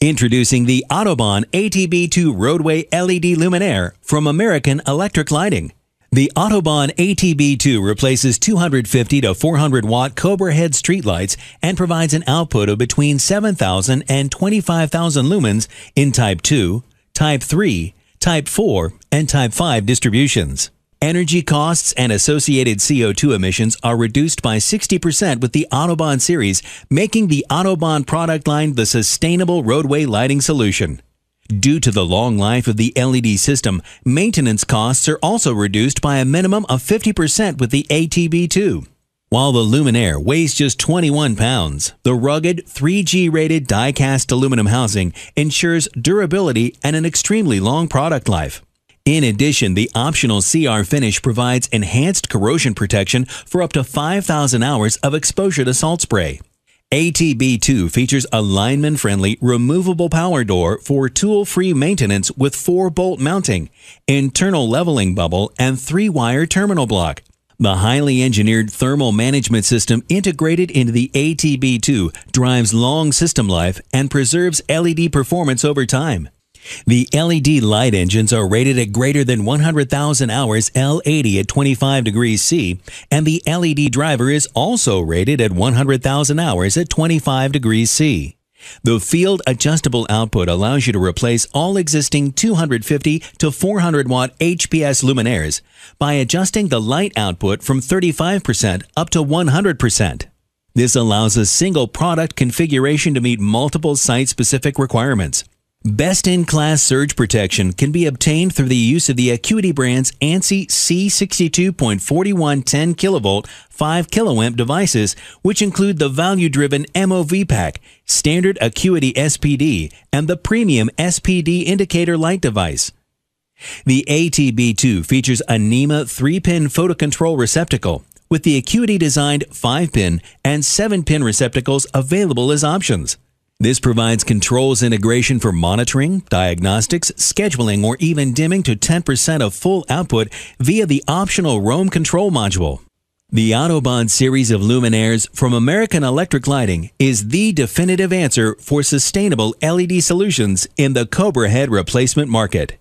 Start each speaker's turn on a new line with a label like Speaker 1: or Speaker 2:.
Speaker 1: Introducing the Autobahn ATB2 Roadway LED Luminaire from American Electric Lighting. The Autobahn ATB2 replaces 250 to 400 watt Cobra head streetlights and provides an output of between 7,000 and 25,000 lumens in Type 2, Type 3, Type 4, and Type 5 distributions. Energy costs and associated CO2 emissions are reduced by 60% with the Autobahn series, making the Autobahn product line the sustainable roadway lighting solution. Due to the long life of the LED system, maintenance costs are also reduced by a minimum of 50% with the ATB2. While the Luminaire weighs just 21 pounds, the rugged 3G rated die cast aluminum housing ensures durability and an extremely long product life. In addition, the optional CR finish provides enhanced corrosion protection for up to 5,000 hours of exposure to salt spray. ATB2 features a lineman friendly removable power door for tool free maintenance with 4 bolt mounting, internal leveling bubble, and 3 wire terminal block. The highly engineered thermal management system integrated into the ATB2 drives long system life and preserves LED performance over time. The LED light engines are rated at greater than 100,000 hours L80 at 25 degrees C, and the LED driver is also rated at 100,000 hours at 25 degrees C. The field adjustable output allows you to replace all existing 250 to 400 watt HPS luminaires by adjusting the light output from 35% up to 100%. This allows a single product configuration to meet multiple site specific requirements. Best in class surge protection can be obtained through the use of the Acuity brand's ANSI C62.4110 kilovolt 5 kiloamp devices, which include the value driven MOV pack, standard Acuity SPD, and the premium SPD indicator light device. The ATB2 features a NEMA 3 pin photocontrol receptacle with the Acuity designed 5 pin and 7 pin receptacles available as options. This provides controls integration for monitoring, diagnostics, scheduling, or even dimming to 10% of full output via the optional Roam control module. The Autobahn series of luminaires from American Electric Lighting is the definitive answer for sustainable LED solutions in the Cobra head replacement market.